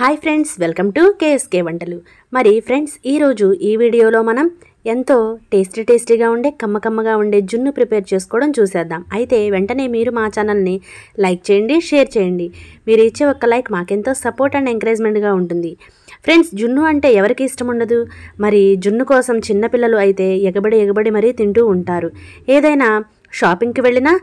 Hi friends welcome to KSK వంటలు. మరి friends ఈరోజు ఈ వీడియోలో మనం ఎంతో టేస్టీ టేస్టీగా ఉండే కమ్మ కమ్మగా ఉండే జున్ను ప్రిపేర్ చేసుకోవడం చూసేద్దాం. అయితే వెంటనే మీరు మా ఛానల్ని లైక్ చేయండి షేర్ చేయండి. మీరు ఇచ్చే ఒక్క లైక్ మాకెంతో సపోర్ట్ అండ్ ఎంకరేజ్మెంట్గా ఉంటుంది. ఫ్రెండ్స్ జున్ను అంటే ఎవరికి ఇష్టం ఉండదు? మరి జున్ను కోసం చిన్నపిల్లలు అయితే ఎగబడి ఎగబడి మరీ తింటూ ఉంటారు. ఏదైనా షాపింగ్కి వెళ్ళినా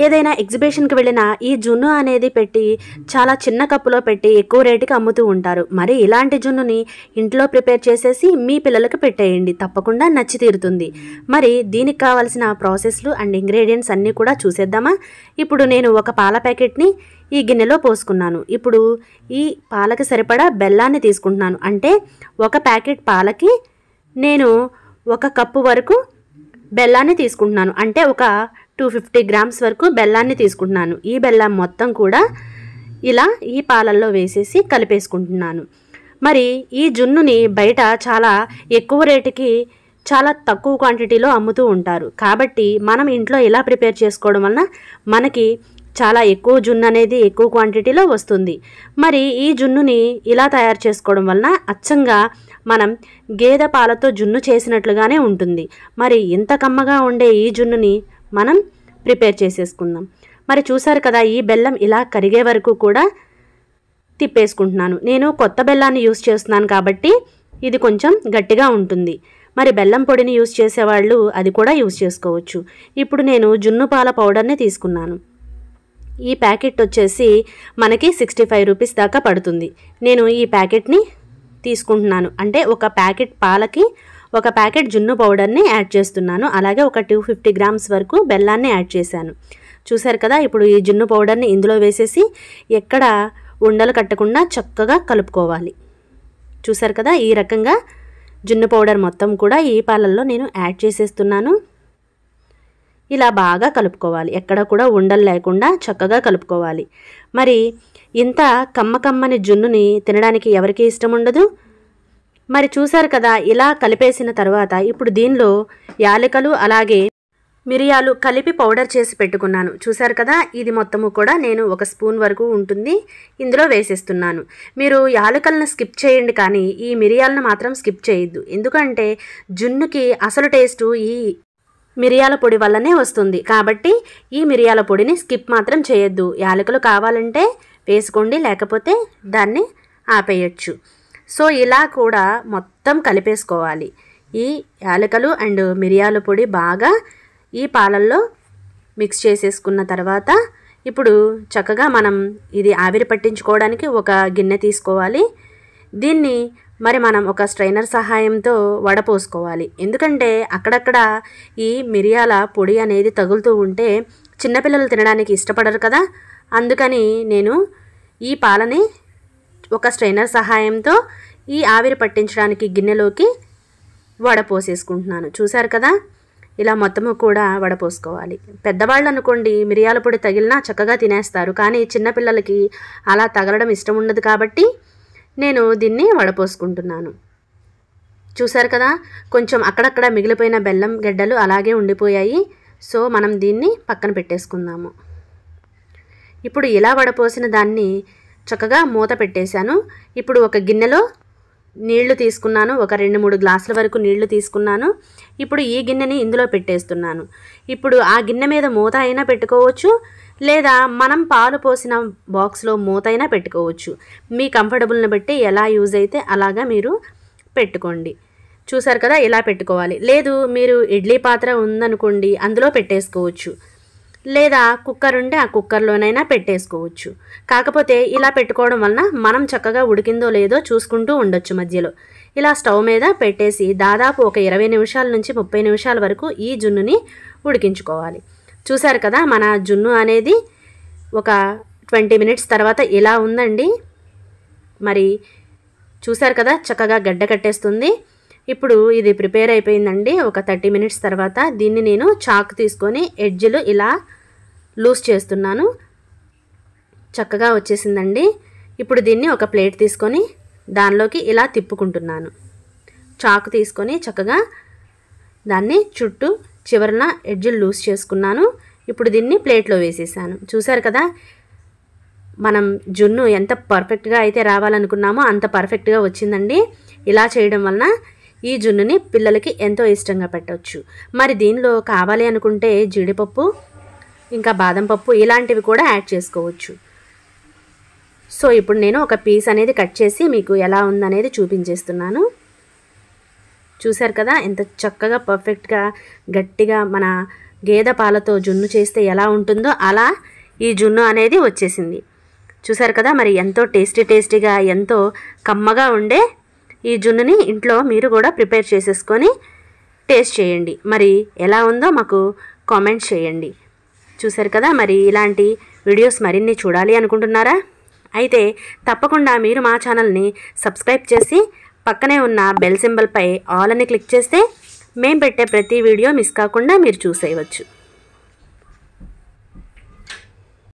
ఏదైనా ఎగ్జిబిషన్కి వెళ్ళినా ఈ జున్ను అనేది పెట్టి చాలా చిన్న కప్పులో పెట్టి ఎక్కువ రేటుకి అమ్ముతూ ఉంటారు. మరి ఇలాంటి జున్నుని ఇంట్లో ప్రిపేర్ చేసేసి మీ పిల్లలకు పెట్టేయండి. తప్పకుండా నచ్చి తీరుతుంది. మరి దీనికి కావాల్సిన ప్రాసెస్లు అండ్ ఇంగ్రీడియంట్స్ అన్నీ కూడా చూసేద్దామా? ఇప్పుడు నేను ఒక పాల ప్యాకెట్ని ఈ గిన్నెలో పోసుకున్నాను. ఇప్పుడు ఈ పాలకి సరిపడా బెల్లాన్ని తీసుకుంటున్నాను. అంటే ఒక ప్యాకెట్ పాలకి నేను ఒక కప్పు వరకు బెల్లాన్ని తీసుకుంటున్నాను. అంటే ఒక టూ ఫిఫ్టీ గ్రామ్స్ వరకు బెల్లాన్ని తీసుకుంటున్నాను. ఈ బెల్లం మొత్తం కూడా ఇలా ఈ పాలల్లో వేసేసి కలిపేసుకుంటున్నాను. మరి ఈ జున్నుని బయట చాలా ఎక్కువ రేటుకి చాలా తక్కువ క్వాంటిటీలో అమ్ముతూ ఉంటారు. కాబట్టి మనం ఇంట్లో ఇలా ప్రిపేర్ చేసుకోవడం వలన మనకి చాలా ఎక్కువ జున్ను అనేది ఎక్కువ క్వాంటిటీలో వస్తుంది. మరి ఈ జున్నుని ఇలా తయారు చేసుకోవడం వలన అచ్చంగా మనం గేదె పాలతో జున్ను చేసినట్లుగానే ఉంటుంది. మరి ఇంత కమ్మగా ఉండే ఈ జున్నుని మనం ప్రిపేర్ చేసేసుకుందాం. మరి చూసారు కదా ఈ బెల్లం ఇలా కరిగే వరకు కూడా తిప్పేసుకుంటున్నాను. నేను కొత్త బెల్లాన్ని యూస్ చేస్తున్నాను కాబట్టి ఇది కొంచెం గట్టిగా ఉంటుంది. మరి బెల్లం పొడిని యూస్ చేసేవాళ్ళు అది కూడా యూస్ చేసుకోవచ్చు. ఇప్పుడు నేను జున్ను పాల పౌడర్ని తీసుకున్నాను. ఈ ప్యాకెట్ వచ్చేసి మనకి సిక్స్టీ ఫైవ్ రూపీస్ దాకా పడుతుంది. నేను ఈ ప్యాకెట్ని తీసుకుంటున్నాను. అంటే ఒక ప్యాకెట్ పాలకి ఒక ప్యాకెట్ జున్ను పౌడర్ని యాడ్ చేస్తున్నాను. అలాగే ఒక టూ ఫిఫ్టీ గ్రామ్స్ వరకు బెల్లాన్ని యాడ్ చేశాను. చూసారు కదా ఇప్పుడు ఈ జున్ను పౌడర్ని ఇందులో వేసేసి ఎక్కడ ఉండలు కట్టకుండా చక్కగా కలుపుకోవాలి. చూసారు కదా ఈ రకంగా జున్ను పౌడర్ మొత్తం కూడా ఈ పాలల్లో నేను యాడ్ చేసేస్తున్నాను. ఇలా బాగా కలుపుకోవాలి. ఎక్కడ కూడా ఉండలు లేకుండా చక్కగా కలుపుకోవాలి. మరి ఇంత కమ్మ కమ్మని జున్నుని తినడానికి ఎవరికి ఇష్టం ఉండదు? మరి చూశారు కదా ఇలా కలిపేసిన తర్వాత ఇప్పుడు దీనిలో యాలకలు అలాగే మిరియాలు కలిపి పౌడర్ చేసి పెట్టుకున్నాను. చూశారు కదా ఇది మొత్తము కూడా నేను ఒక స్పూన్ వరకు ఉంటుంది ఇందులో వేసేస్తున్నాను. మీరు యాలకలను స్కిప్ చేయండి కానీ ఈ మిరియాలను మాత్రం స్కిప్ చేయొద్దు. ఎందుకంటే జున్నుకి అసలు టేస్టు ఈ మిరియాల పొడి వల్లనే వస్తుంది. కాబట్టి ఈ మిరియాల పొడిని స్కిప్ మాత్రం చేయొద్దు. యాలకులు కావాలంటే వేసుకోండి లేకపోతే దాన్ని ఆపేయచ్చు. సో ఇలా కూడా మొత్తం కలిపేసుకోవాలి. ఈ యాలకలు అండ్ మిరియాల పొడి బాగా ఈ పాలల్లో మిక్స్ చేసేసుకున్న తర్వాత ఇప్పుడు చక్కగా మనం ఇది ఆవిరి పట్టించుకోవడానికి ఒక గిన్నె తీసుకోవాలి. దీన్ని మరి మనం ఒక స్ట్రైనర్ సహాయంతో వడపోసుకోవాలి ఎందుకంటే అక్కడక్కడ ఈ మిరియాల పొడి అనేది తగులుతూ ఉంటే చిన్నపిల్లలు తినడానికి ఇష్టపడరు కదా. అందుకని నేను ఈ పాలని ఒక స్ట్రైనర్ సహాయంతో ఈ ఆవిరి పట్టించడానికి గిన్నెలోకి వడపోసేసుకుంటున్నాను చూశారు కదా? ఇలా మొత్తము కూడా వడపోసుకోవాలి పెద్దవాళ్ళు అనుకోండి మిరియాల పొడి తగిలినా చక్కగా తినేస్తారు. కానీ చిన్నపిల్లలకి అలా తగలడం ఇష్టం ఉండదు కాబట్టి నేను దీన్ని వడపోసుకుంటున్నాను చూశారు కదా? కొంచెం అక్కడక్కడ మిగిలిపోయిన బెల్లం గడ్డలు అలాగే ఉండిపోయాయి. సో మనం దీన్ని పక్కన పెట్టేసుకుందాము. ఇప్పుడు ఇలా వడపోసిన దాన్ని చక్కగా మూత పెట్టేశాను. ఇప్పుడు ఒక గిన్నెలో నీళ్ళు తీసుకున్నాను. ఒక రెండు మూడు గ్లాసుల వరకు నీళ్ళు తీసుకున్నాను. ఇప్పుడు ఈ గిన్నెని ఇందులో పెట్టేస్తున్నాను. ఇప్పుడు ఆ గిన్నె మీద మూత అయినా పెట్టుకోవచ్చు లేదా మనం పాలు పోసిన బాక్స్లో మూత అయినా పెట్టుకోవచ్చు. మీ కంఫర్టబుల్ని బట్టి ఎలా యూజ్ అయితే అలాగా మీరు పెట్టుకోండి. చూసారు కదా ఇలా పెట్టుకోవాలి. లేదు మీరు ఇడ్లీ పాత్ర ఉందనుకోండి అందులో పెట్టేసుకోవచ్చు. లేదా కుక్కర్ ఉంటే ఆ కుక్కర్లోనైనా పెట్టేసుకోవచ్చు. కాకపోతే ఇలా పెట్టుకోవడం వలన మనం చక్కగా ఉడికిందో లేదో చూసుకుంటూ ఉండొచ్చు మధ్యలో. ఇలా స్టవ్ మీద పెట్టేసి దాదాపు ఒక ఇరవై నిమిషాల నుంచి ముప్పై నిమిషాల వరకు ఈ జున్నుని ఉడికించుకోవాలి. చూశారు కదా మన జున్ను అనేది ఒక ట్వంటీ మినిట్స్ తర్వాత ఇలా ఉందండి. మరి చూశారు కదా చక్కగా గడ్డ కట్టేస్తుంది. ఇప్పుడు ఇది ప్రిపేర్ అయిపోయిందండి. ఒక థర్టీ మినిట్స్ తర్వాత దీన్ని నేను చాక్ తీసుకొని ఎడ్జ్లు ఇలా లూజ్ చేస్తున్నాను. చక్కగా వచ్చేసిందండి. ఇప్పుడు దీన్ని ఒక ప్లేట్ తీసుకొని దానిలోకి ఇలా తిప్పుకుంటున్నాను. చాకు తీసుకొని చక్కగా దాన్ని చుట్టూ చివరన ఎడ్జులు లూజ్ చేసుకున్నాను. ఇప్పుడు దీన్ని ప్లేట్లో వేసేసాను. చూసారు కదా? మనం జున్ను ఎంత పర్ఫెక్ట్గా అయితే రావాలనుకున్నామో అంత పర్ఫెక్ట్గా వచ్చిందండి. ఇలా చేయడం వలన ఈ జున్నుని పిల్లలకి ఎంతో ఇష్టంగా పెట్టవచ్చు మరి దీనిలో కావాలి అనుకుంటే జీడిపప్పు ఇంకా బాదం పప్పు ఇలాంటివి కూడా యాడ్ చేసుకోవచ్చు. సో ఇప్పుడు నేను ఒక పీస్ అనేది కట్ చేసి మీకు ఎలా ఉందనేది చూపించేస్తున్నాను. చూశారు కదా ఎంత చక్కగా పర్ఫెక్ట్గా గట్టిగా మన గేదె పాలతో జున్ను చేస్తే ఎలా ఉంటుందో అలా ఈ జున్ను అనేది వచ్చేసింది. చూశారు కదా మరి ఎంతో టేస్టీ టేస్టీగా ఎంతో కమ్మగా ఉండే ఈ జున్నుని ఇంట్లో మీరు కూడా ప్రిపేర్ చేసేసుకొని టేస్ట్ చేయండి. మరి ఎలా ఉందో మాకు కామెంట్ చేయండి. చూశారు కదా మరి ఇలాంటి వీడియోస్ మరిన్ని చూడాలి అనుకుంటున్నారా? అయితే తప్పకుండా మీరు మా ఛానల్ని సబ్స్క్రైబ్ చేసి పక్కనే ఉన్న బెల్ సింబల్పై ఆల్ అని క్లిక్ చేస్తే మేము పెట్టే ప్రతి వీడియో మిస్ కాకుండా మీరు చూసేయవచ్చు.